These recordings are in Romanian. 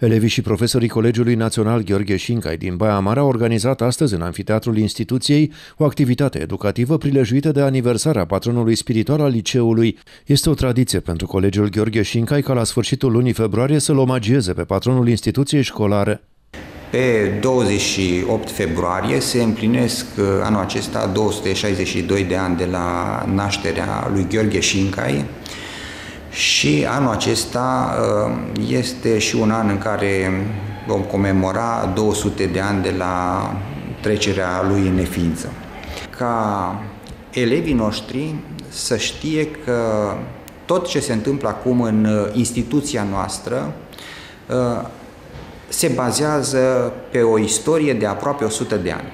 Elevii și profesorii Colegiului Național Gheorghe Șincai din Baia Mare au organizat astăzi în anfiteatrul instituției o activitate educativă prilejuită de aniversarea patronului spiritual al liceului. Este o tradiție pentru Colegiul Gheorghe Șincai ca la sfârșitul lunii februarie să-l omagieze pe patronul instituției școlare. Pe 28 februarie se împlinesc uh, anul acesta 262 de ani de la nașterea lui Gheorghe Șincai, și anul acesta uh, este și un an în care vom comemora 200 de ani de la trecerea lui în neființă. Ca elevii noștri să știe că tot ce se întâmplă acum în uh, instituția noastră uh, se bazează pe o istorie de aproape 100 de ani.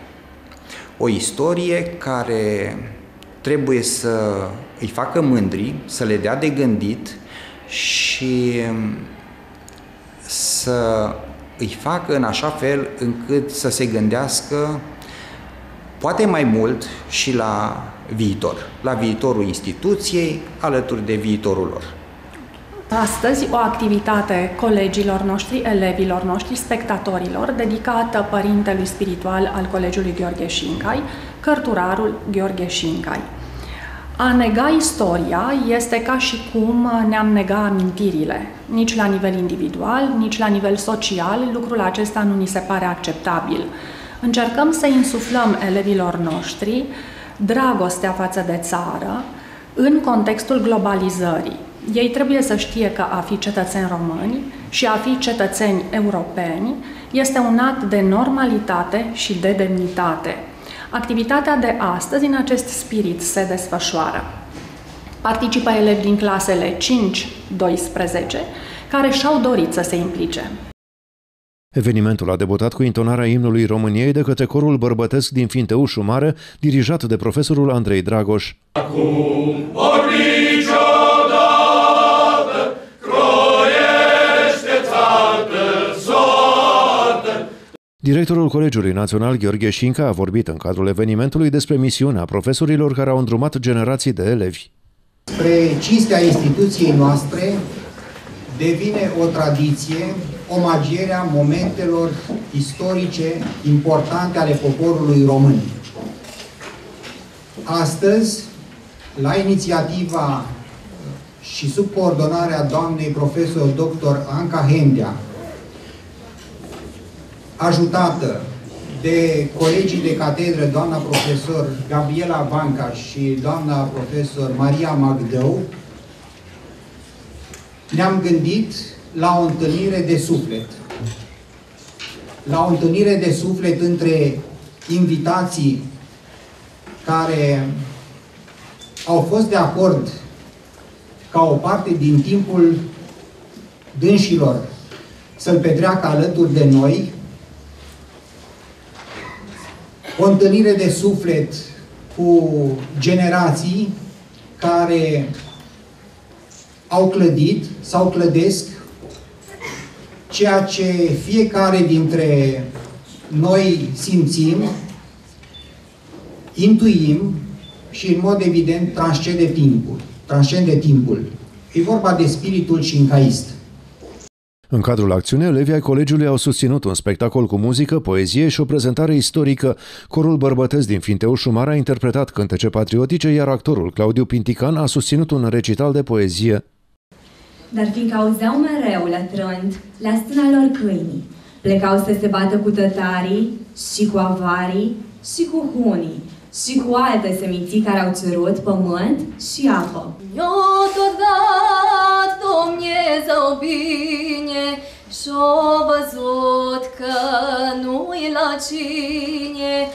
O istorie care trebuie să îi facă mândri, să le dea de gândit și să îi facă în așa fel încât să se gândească poate mai mult și la viitor, la viitorul instituției alături de viitorul lor. Astăzi o activitate colegilor noștri, elevilor noștri, spectatorilor, dedicată părintelui spiritual al Colegiului Gheorghe Șincai, cărturarul Gheorghe Șincai. A nega istoria este ca și cum ne-am nega amintirile. Nici la nivel individual, nici la nivel social, lucrul acesta nu ni se pare acceptabil. Încercăm să insuflăm elevilor noștri dragostea față de țară în contextul globalizării. Ei trebuie să știe că a fi cetățeni români și a fi cetățeni europeni este un act de normalitate și de demnitate. Activitatea de astăzi în acest spirit se desfășoară. Participă elevi din clasele 5-12 care și-au dorit să se implice. Evenimentul a debutat cu intonarea imnului României de către corul bărbătesc din Finteușu Mare, dirijat de profesorul Andrei Dragoș. Acum, Directorul Colegiului Național Gheorghe Șinca a vorbit în cadrul evenimentului despre misiunea profesorilor care au îndrumat generații de elevi. Spre cinstea instituției noastre devine o tradiție omagierea momentelor istorice importante ale poporului român. Astăzi, la inițiativa și sub coordonarea doamnei profesor dr. Anca Hendea, ajutată de colegii de catedră, doamna profesor Gabriela Banca și doamna profesor Maria Magdău, ne-am gândit la o întâlnire de suflet. La o întâlnire de suflet între invitații care au fost de acord ca o parte din timpul dânșilor să-l petreacă alături de noi, o întâlnire de suflet cu generații care au clădit sau clădesc ceea ce fiecare dintre noi simțim, intuim și în mod evident transcende timpul. Transcende timpul. E vorba de spiritul șincaist. În cadrul acțiunii, elevii ai colegiului au susținut un spectacol cu muzică, poezie și o prezentare istorică. Corul bărbătesc din Finteușu Mare a interpretat cântece patriotice, iar actorul Claudiu Pintican a susținut un recital de poezie. Dar fiindcă auzeau mereu lătrând la stâna lor câinii, plecau să se bată cu tătarii și cu avarii și cu hunii și cu alte seminții care au cerut pământ și apă. Eu tot Łacinie.